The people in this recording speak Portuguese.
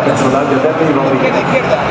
la cancelada de Pepe